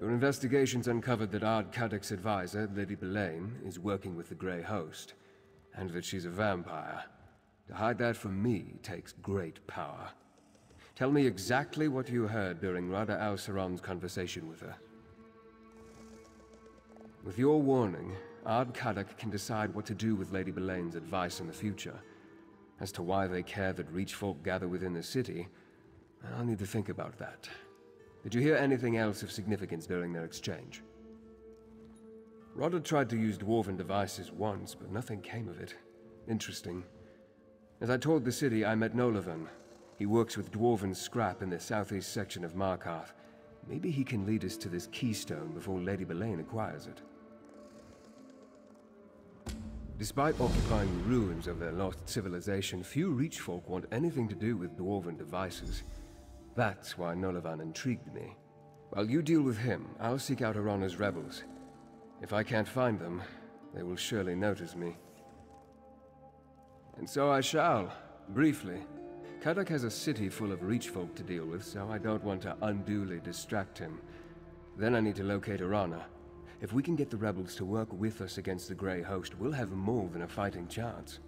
Your investigations uncovered that Ard Caddach's advisor, Lady Belain, is working with the Grey Host, and that she's a vampire. To hide that from me takes great power. Tell me exactly what you heard during Rada al-Saran's conversation with her. With your warning, Ard Caddach can decide what to do with Lady Belain's advice in the future. As to why they care that Reachfolk gather within the city, I'll need to think about that. Did you hear anything else of significance during their exchange? Rodder tried to use Dwarven devices once, but nothing came of it. Interesting. As I told the city, I met Nolavan. He works with Dwarven scrap in the southeast section of Markarth. Maybe he can lead us to this keystone before Lady Belain acquires it. Despite occupying the ruins of their lost civilization, few Reachfolk want anything to do with Dwarven devices. That's why Nolavan intrigued me. While you deal with him, I'll seek out Arana's rebels. If I can't find them, they will surely notice me. And so I shall, briefly. Caddach has a city full of Reach folk to deal with, so I don't want to unduly distract him. Then I need to locate Arana. If we can get the rebels to work with us against the Grey Host, we'll have more than a fighting chance.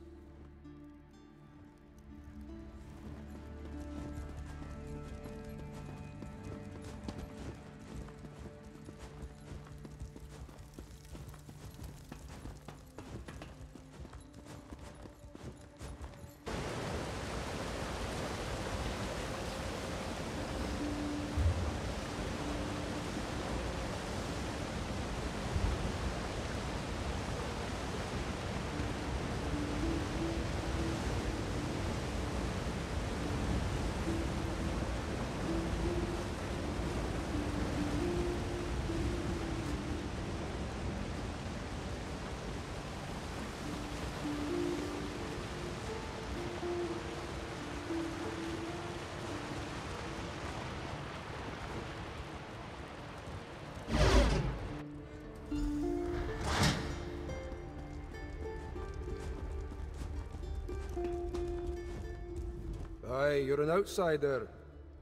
Aye, you're an outsider.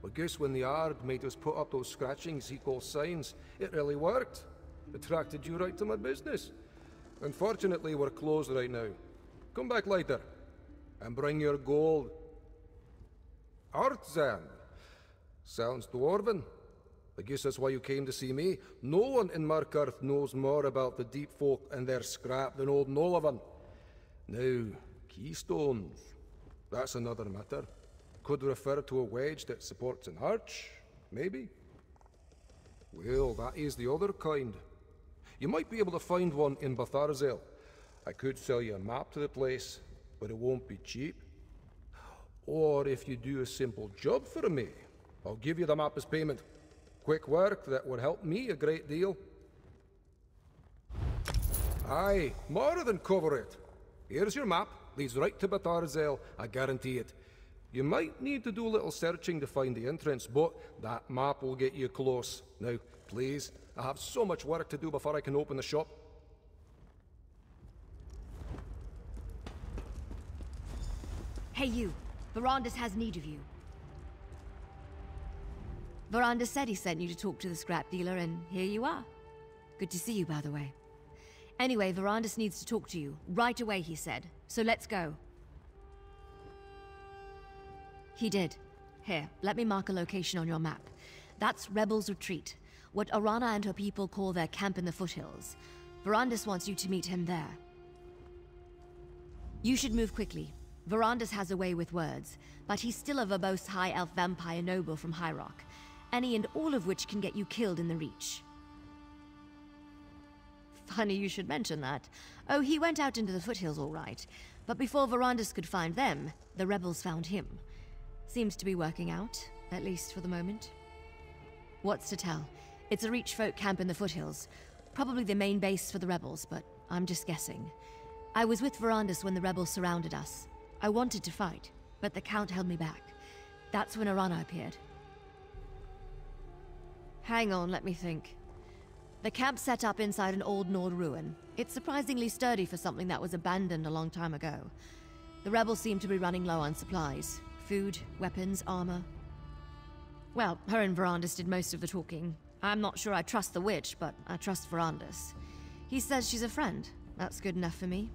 Well, guess when the Ard made us put up those scratchings he calls signs, it really worked. Attracted you right to my business. Unfortunately, we're closed right now. Come back later, and bring your gold. Artzan. Sounds dwarven. I guess that's why you came to see me. No one in Markarth knows more about the deep folk and their scrap than old Nolavan. Now, keystones. That's another matter. Could refer to a wedge that supports an arch, maybe? Well, that is the other kind. You might be able to find one in Bthar-Zel. I could sell you a map to the place, but it won't be cheap. Or if you do a simple job for me, I'll give you the map as payment. Quick work that would help me a great deal. Aye, more than cover it. Here's your map. Leads right to Bthar-Zel, I guarantee it. You might need to do a little searching to find the entrance, but that map will get you close. Now, please, I have so much work to do before I can open the shop. Hey you, Verandis has need of you. Verandis said he sent you to talk to the scrap dealer, and here you are. Good to see you, by the way. Anyway, Verandis needs to talk to you. Right away, he said. So let's go. He did. Here, let me mark a location on your map. That's Rebel's Retreat, what Arana and her people call their camp in the foothills. Verandis wants you to meet him there. You should move quickly. Verandis has a way with words, but he's still a verbose high elf vampire noble from High Rock, any and all of which can get you killed in the Reach. Funny you should mention that. Oh, he went out into the foothills all right, but before Varandas could find them, the rebels found him. Seems to be working out, at least for the moment. What's to tell? It's a Reach folk camp in the foothills. Probably the main base for the rebels, but I'm just guessing. I was with Verandis when the rebels surrounded us. I wanted to fight, but the Count held me back. That's when Arana appeared. Hang on, let me think. The camp set up inside an old Nord ruin. It's surprisingly sturdy for something that was abandoned a long time ago. The rebels seem to be running low on supplies. Food, weapons, armor. Well, her and Verandis did most of the talking. I'm not sure I trust the witch, but I trust Verandis. He says she's a friend. That's good enough for me.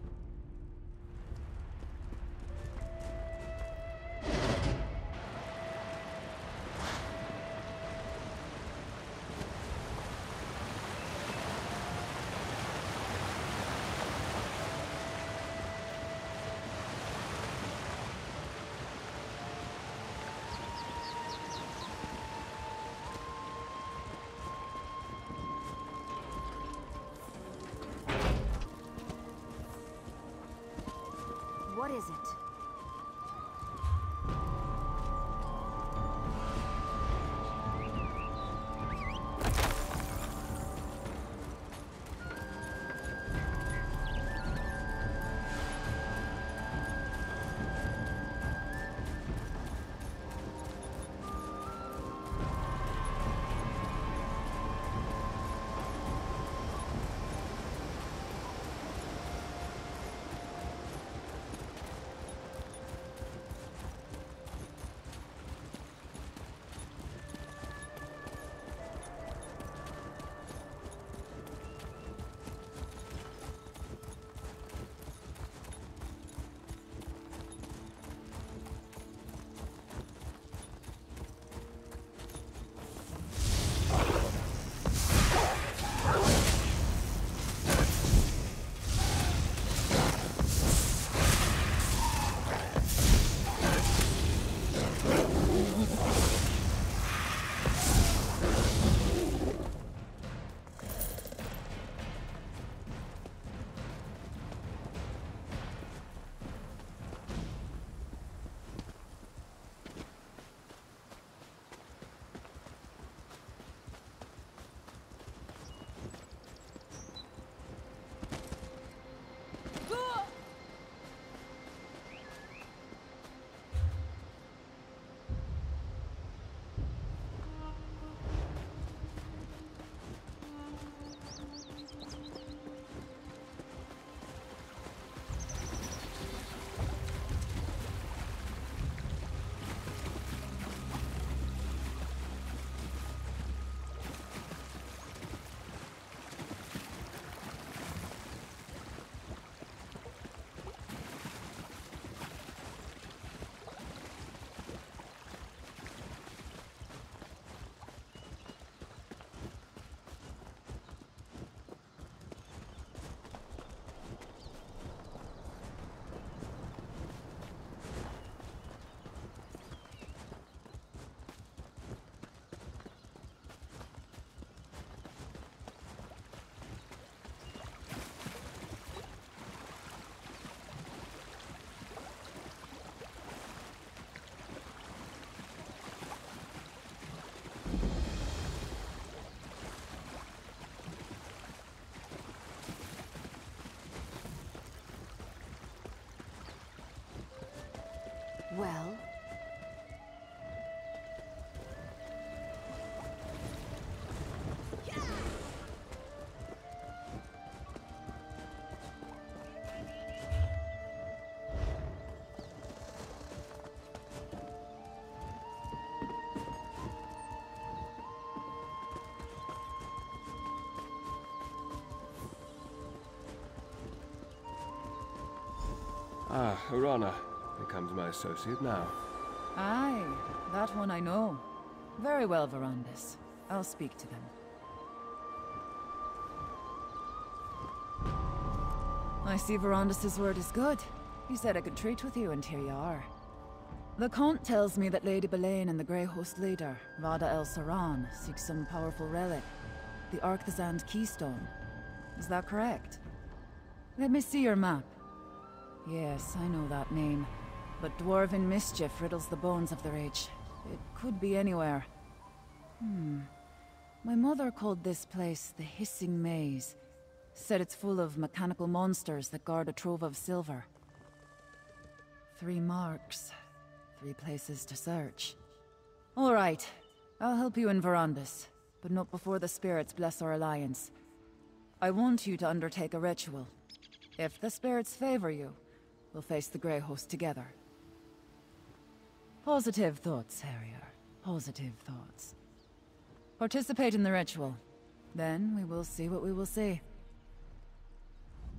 Ah, Arana. Here comes my associate now. Aye, that one I know. Very well, Verandis. I'll speak to them. I see Verandis' word is good. He said I could treat with you, and here you are. The Count tells me that Lady Belain and the Grey Host leader, Rada al-Saran, seek some powerful relic. The Arkthzand Keystone. Is that correct? Let me see your map. Yes, I know that name. But dwarven mischief riddles the bones of the Reach. It could be anywhere. Hmm. My mother called this place the Hissing Maze. Said it's full of mechanical monsters that guard a trove of silver. Three marks. Three places to search. All right. I'll help you in Verandis, but not before the spirits bless our alliance. I want you to undertake a ritual. If the spirits favor you, we'll face the Grey Host together. Positive thoughts, Harrier. Positive thoughts. Participate in the ritual. Then we will see what we will see.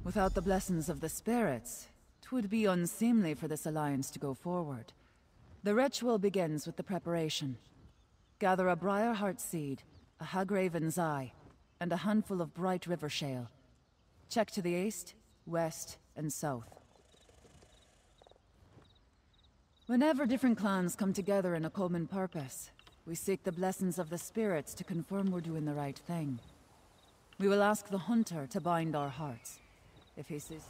Without the blessings of the spirits, twould be unseemly for this alliance to go forward. The ritual begins with the preparation. Gather a Briarheart seed, a Hagraven's eye, and a handful of bright river shale. Check to the east, west, and south. Whenever different clans come together in a common purpose, we seek the blessings of the spirits to confirm we're doing the right thing. We will ask the Hunter to bind our hearts. If he sees...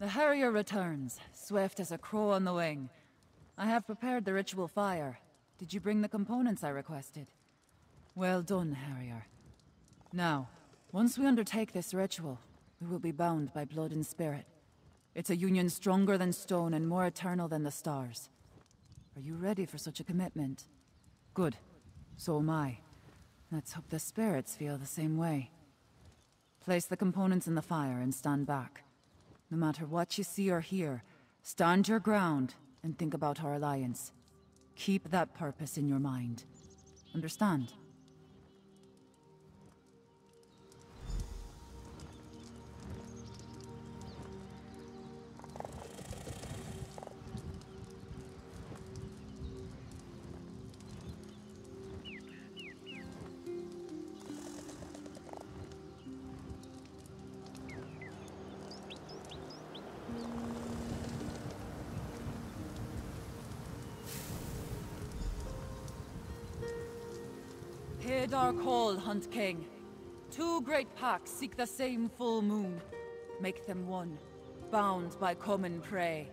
The Harrier returns, swift as a crow on the wing. I have prepared the ritual fire. Did you bring the components I requested? Well done, Harrier. Now, once we undertake this ritual, we will be bound by blood and spirit. It's a union stronger than stone and more eternal than the stars. Are you ready for such a commitment? Good. So am I. Let's hope the spirits feel the same way. Place the components in the fire and stand back. No matter what you see or hear, stand your ground and think about our alliance. Keep that purpose in your mind. Understand? Our call, Hunt King. Two great packs seek the same full moon. Make them one, bound by common prey.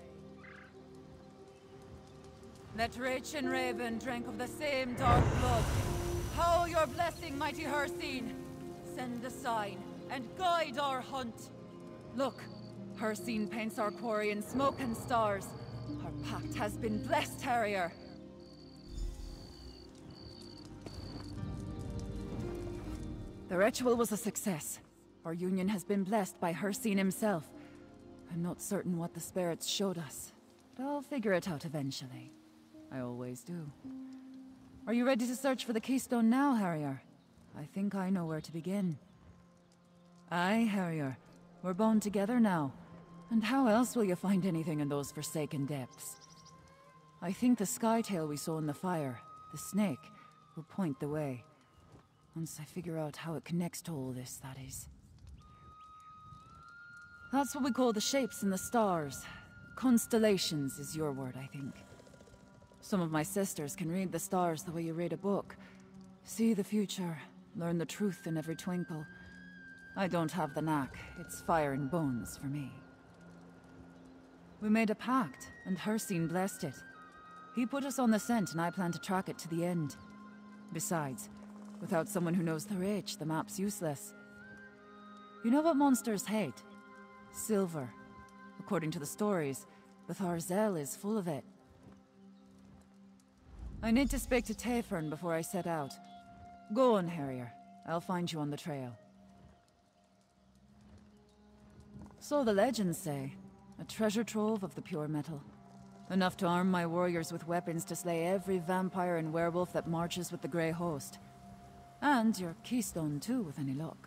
Let Raich and Raven drink of the same dark blood. How your blessing, mighty Hircine! Send a sign, and guide our hunt. Look, Hircine paints our quarry in smoke and stars. Our pact has been blessed, Harrier. The ritual was a success. Our union has been blessed by Hircine himself. I'm not certain what the spirits showed us, but I'll figure it out eventually. I always do. Are you ready to search for the Keystone now, Harrier? I think I know where to begin. Aye, Harrier. We're bound together now. And how else will you find anything in those forsaken depths? I think the skytail we saw in the fire, the snake, will point the way. Once I figure out how it connects to all this, that is. That's what we call the shapes in the stars. Constellations is your word, I think. Some of my sisters can read the stars the way you read a book. See the future, learn the truth in every twinkle. I don't have the knack. It's fire and bones for me. We made a pact, and Hircine blessed it. He put us on the scent, and I plan to track it to the end. Besides, without someone who knows the Reach, the map's useless. You know what monsters hate? Silver. According to the stories, Bthar-Zel is full of it. I need to speak to Tayfern before I set out. Go on, Harrier. I'll find you on the trail. So the legends say. A treasure trove of the pure metal. Enough to arm my warriors with weapons to slay every vampire and werewolf that marches with the Grey Host. And your keystone too, with any luck.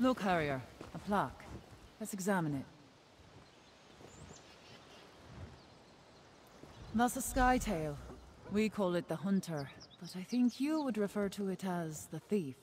Look, Harrier. A plaque. Let's examine it. That's a skytail. We call it the Hunter, but I think you would refer to it as the Thief.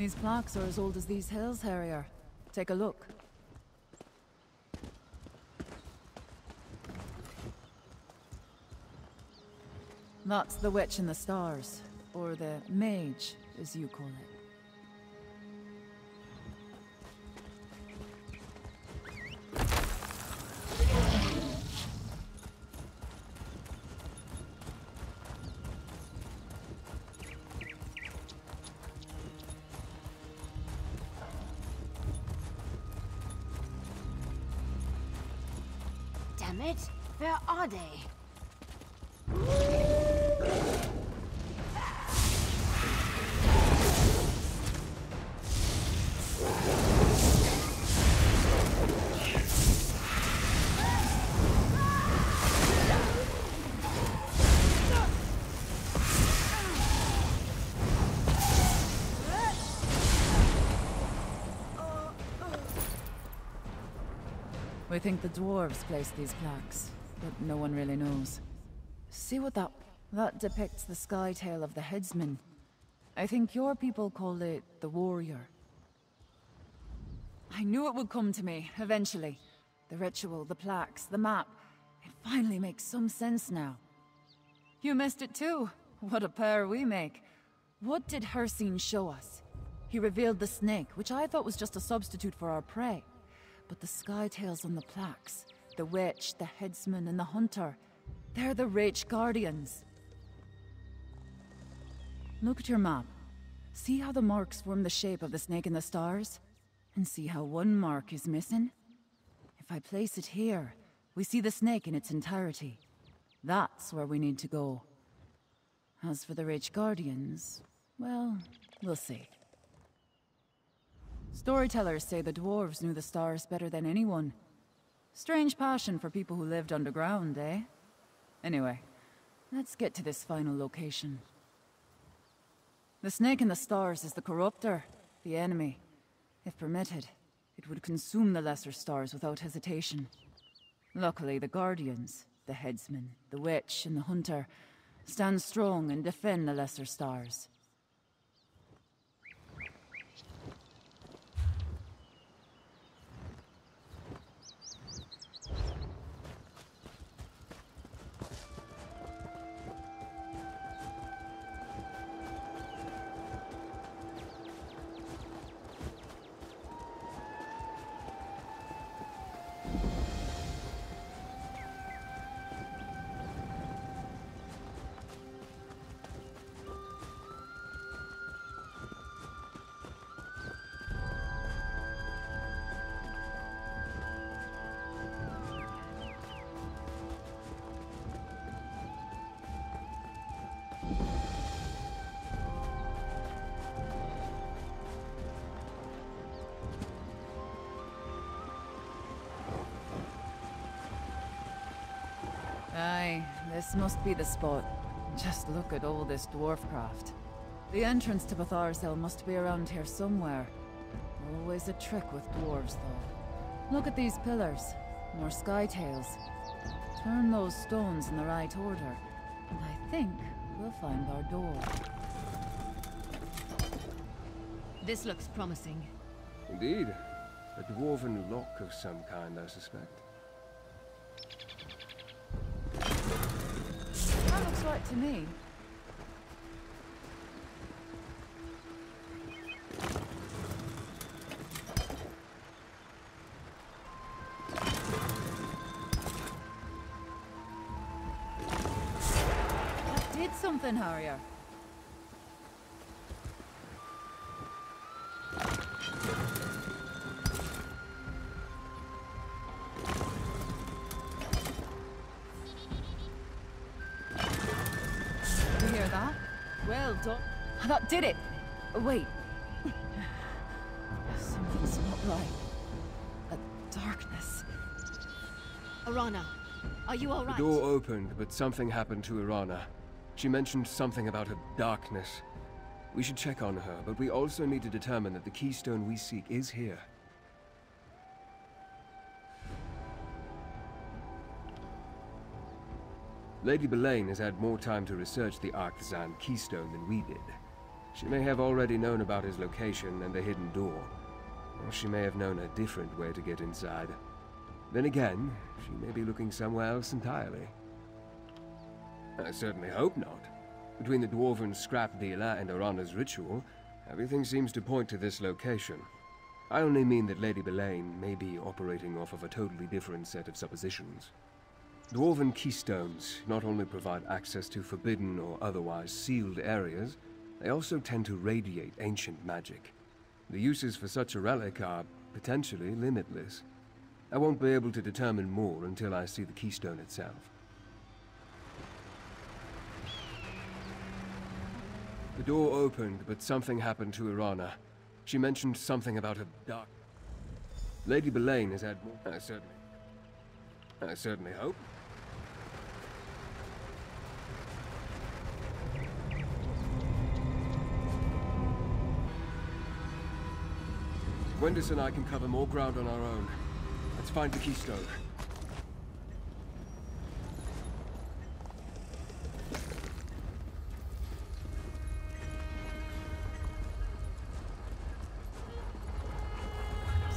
These plaques are as old as these hills, Harrier. Take a look. That's the Witch in the Stars, or the Mage, as you call it. Think the dwarves placed these plaques, but no one really knows. See what that... That depicts the sky tail of the headsman. I think your people call it the warrior. I knew it would come to me, eventually. The ritual, the plaques, the map. It finally makes some sense now. You missed it too. What a pair we make. What did Hircine show us? He revealed the snake, which I thought was just a substitute for our prey. But the sky tails on the plaques, the witch, the headsman, and the hunter, they're the Rage Guardians. Look at your map. See how the marks form the shape of the snake in the stars? And see how one mark is missing? If I place it here, we see the snake in its entirety. That's where we need to go. As for the Rage Guardians, well, we'll see. Storytellers say the dwarves knew the stars better than anyone. Strange passion for people who lived underground, eh? Anyway, let's get to this final location. The snake in the stars is the corruptor, the enemy. If permitted, it would consume the lesser stars without hesitation. Luckily, the guardians, the headsman, the witch, and the hunter, stand strong and defend the lesser stars. This must be the spot. Just look at all this dwarf craft. The entrance to Bthar-Zel must be around here somewhere. Always a trick with dwarves, though. Look at these pillars. More sky tails. Turn those stones in the right order, and I think we'll find our door. This looks promising. Indeed. A dwarven lock of some kind, I suspect. That to me. That did something, Harrier. Well done. That did it! Oh, wait. Something's not right. A darkness. Arana, are you alright? The door opened, but something happened to Arana. She mentioned something about a darkness. We should check on her, but we also need to determine that the keystone we seek is here. Lady Belain has had more time to research the Arkthzand keystone than we did. She may have already known about his location and the hidden door. Or she may have known a different way to get inside. Then again, she may be looking somewhere else entirely. I certainly hope not. Between the Dwarven scrap dealer and Arana's ritual, everything seems to point to this location. I only mean that Lady Belain may be operating off of a totally different set of suppositions. Dwarven keystones not only provide access to forbidden or otherwise sealed areas, they also tend to radiate ancient magic. The uses for such a relic are potentially limitless. I won't be able to determine more until I see the keystone itself. The door opened, but something happened to Arana. She mentioned something about a dark... Lady Belain has had more... I certainly... I certainly hope. Gwendis and I can cover more ground on our own. Let's find the keystone.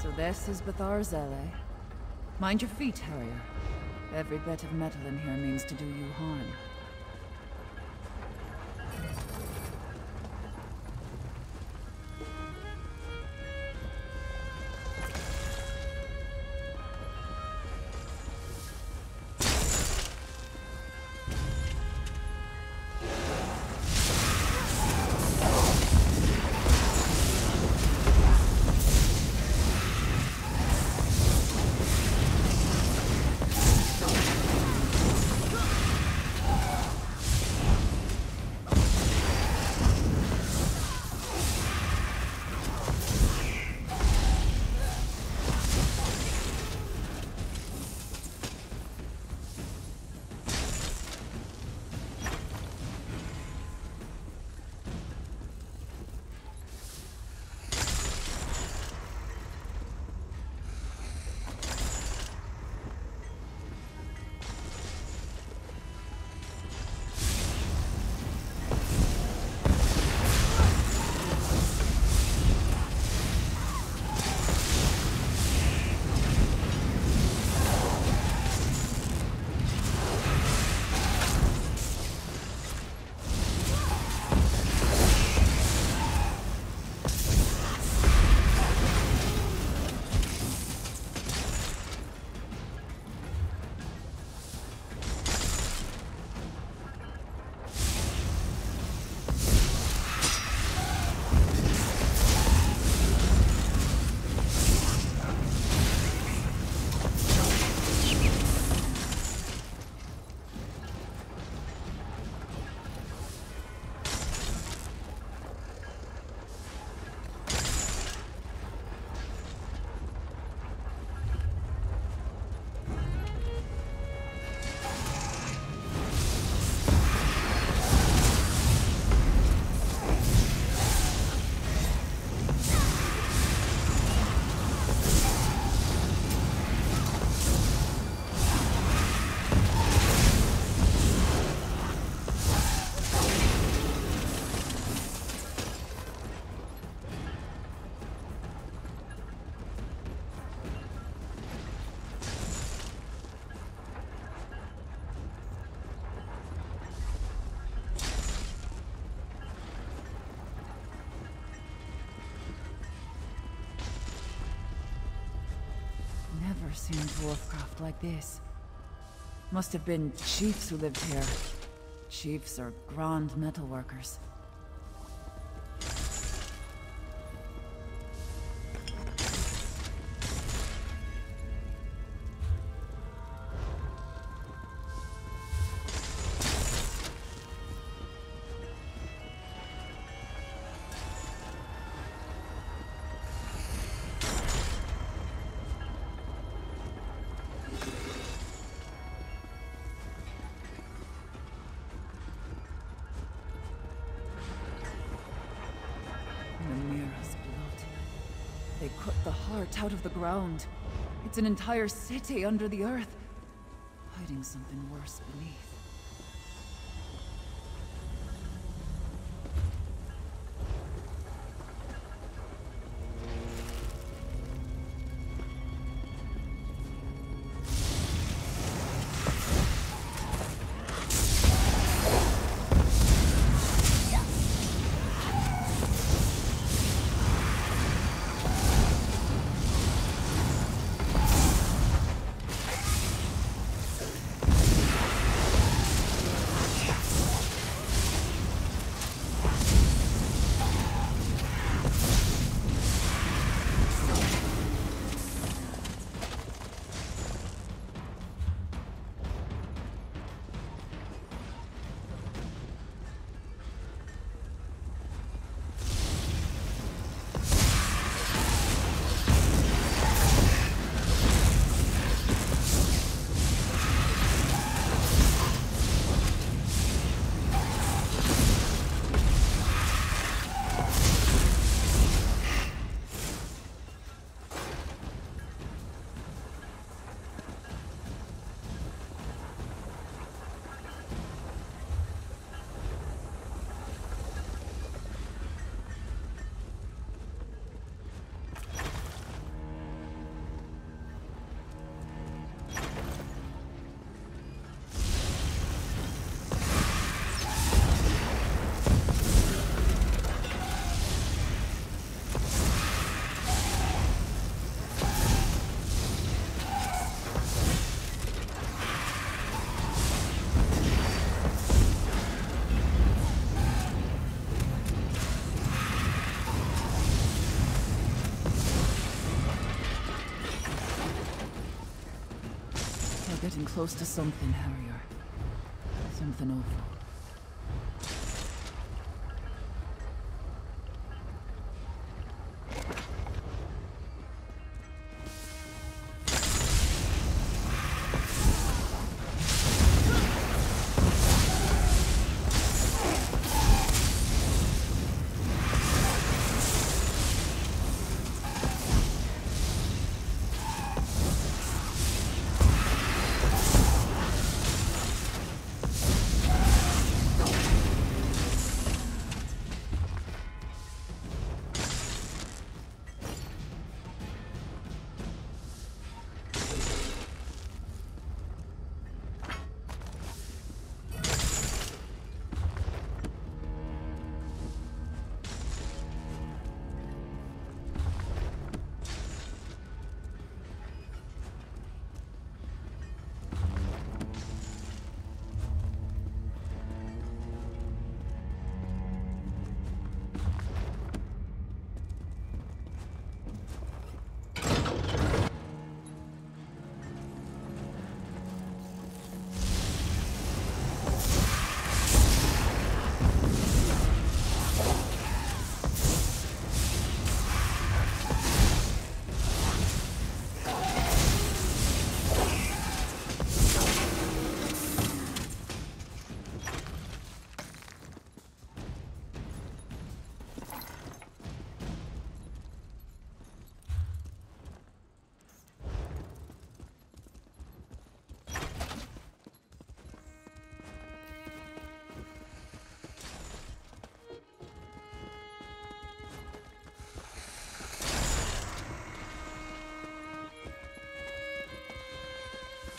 So this is Bthar-Zel, eh? Mind your feet, Harrier. Every bit of metal in here means to do you harm. Dwarfcraft like this. Must have been chiefs who lived here. Chiefs or grand metalworkers. The ground. It's an entire city under the earth, hiding something worse beneath. Getting close to something, Harrier. Something awful.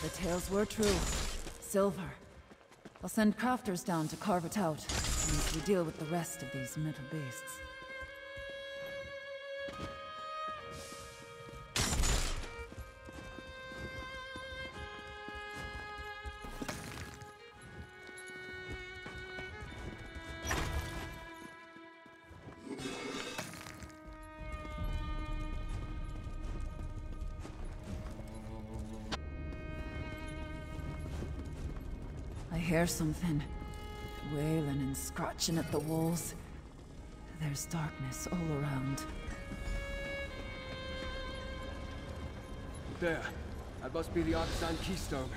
The tales were true. Silver. I'll send crafters down to carve it out, we deal with the rest of these metal beasts. Hear something. Wailing and scratching at the walls. There's darkness all around. There. That must be the Arkthzand Keystone.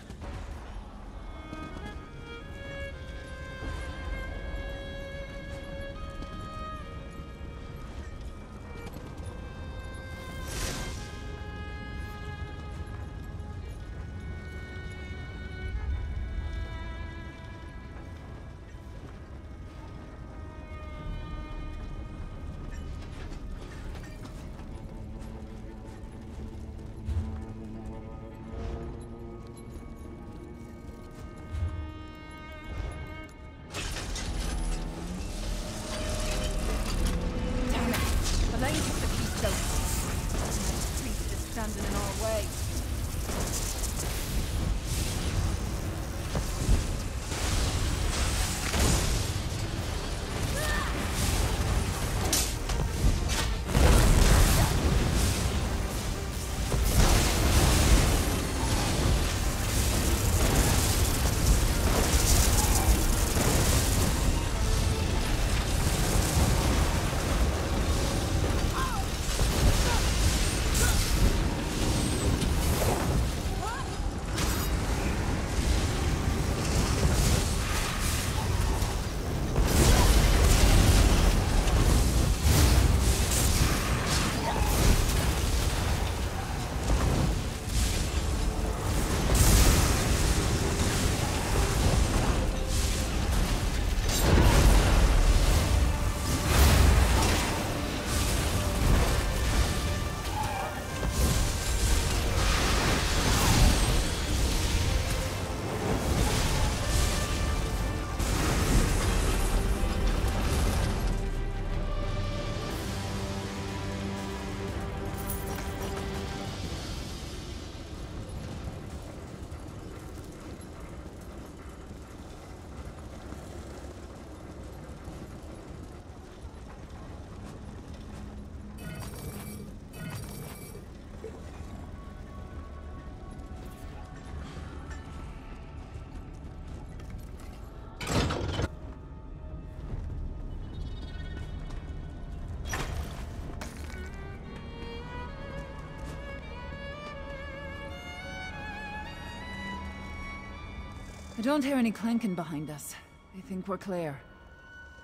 I don't hear any clanking behind us. I think we're clear.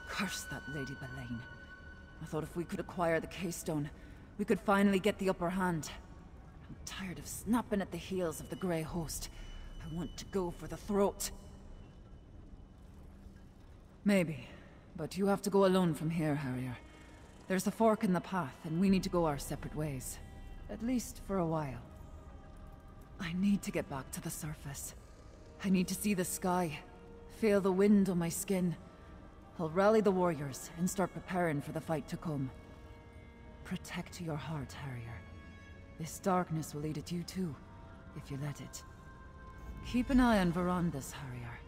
Curse that Lady Belain. I thought if we could acquire the Keystone, we could finally get the upper hand. I'm tired of snapping at the heels of the Grey Host. I want to go for the throat. Maybe, but you have to go alone from here, Harrier. There's a fork in the path, and we need to go our separate ways. At least for a while. I need to get back to the surface. I need to see the sky, feel the wind on my skin. I'll rally the warriors and start preparing for the fight to come. Protect your heart, Harrier. This darkness will eat at you too, if you let it. Keep an eye on Verandis, Harrier.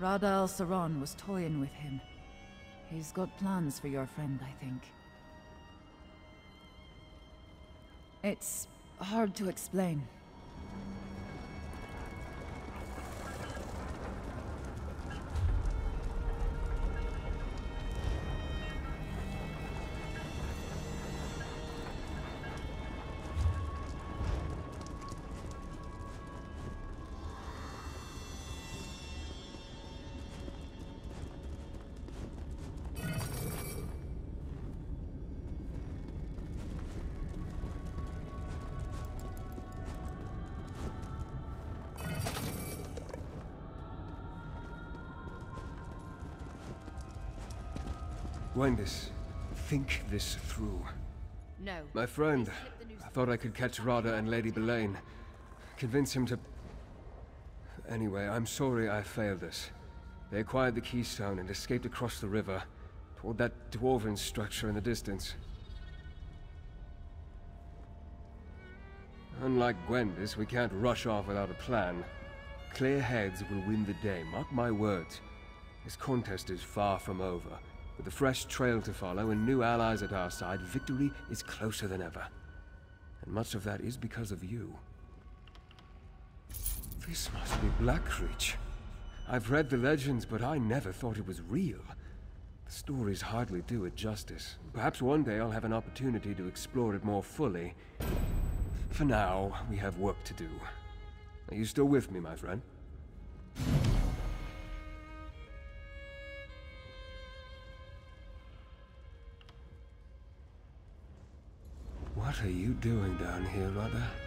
Rada al-Saran was toying with him. He's got plans for your friend, I think. It's hard to explain. Gwendis, think this through. No. My friend, Slip the news- I thought I could catch Rada and Lady Belain. Convince him to... Anyway, I'm sorry I failed this. They acquired the Keystone and escaped across the river, toward that dwarven structure in the distance. Unlike Gwendis, we can't rush off without a plan. Clear heads will win the day, mark my words. This contest is far from over. With a fresh trail to follow and new allies at our side, victory is closer than ever. And much of that is because of you. This must be Blackreach. I've read the legends, but I never thought it was real. The stories hardly do it justice. Perhaps one day I'll have an opportunity to explore it more fully. For now, we have work to do. Are you still with me, my friend? What are you doing down here, Rada?